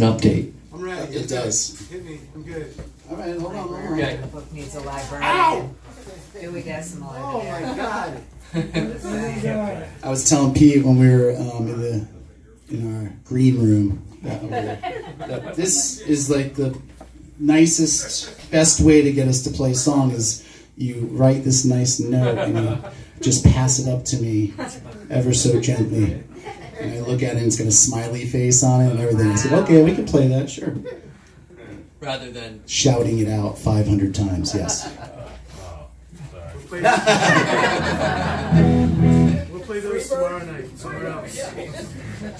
an update. I'm ready. It does. Hit me. I'm good. All right, hold on, hold on. Okay. The book needs a librarian. Dewey Decimal Oh my god. I was telling Pete when we were um, in the in our green room that, that this is like the nicest, best way to get us to play a song is you write this nice note and you just pass it up to me ever so gently. And I look at it and it's got a smiley face on it and everything. I said, okay, we can play that, sure. Rather than Shouting it out 500 times, yes. We'll play, we'll play those tomorrow night somewhere else.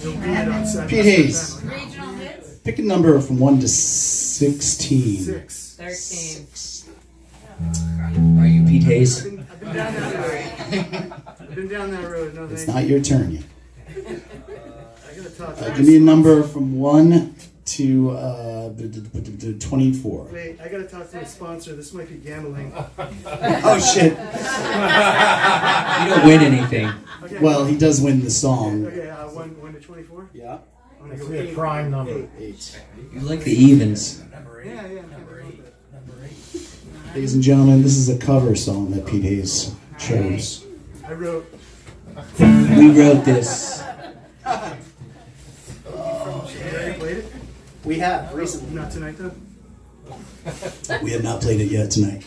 You'll be it on Saturday. Pete Hayes. Regional hits? Pick a number from 1 to 16. Six. Thirteen. are you Pete Hayes? I've been, I've been down that road. I've been down that road. No, It's not your turn yet. Uh, give me a number from 1 to uh, d- d- d- d- d- 24. Wait, I gotta talk to my sponsor. This might be gambling. Oh, shit. You don't win anything. Okay. Well, he does win the song. Okay, uh, one, one to twenty-four. Yeah. I'm That's go the eight. prime number. Eight. Eight. You like the evens. Yeah, yeah. I'm happy about that. Ladies and gentlemen, this is a cover song that Pete Hayes chose. I wrote. We wrote this. You already played it? We have Not tonight though. We have not played it yet tonight.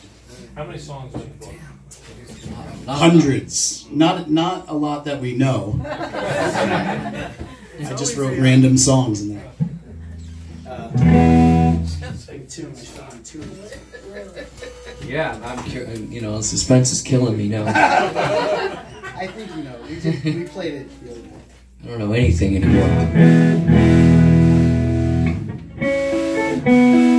How many songs did you book? Hundreds. Not not a lot that we know. I just wrote random songs in there. Yeah, I'm. Cur- you know, suspense is killing me now. I think you know. We, just, we played it the other. I don't know anything anymore. Nobody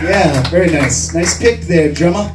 Yeah, very nice. Nice pick there, drummer.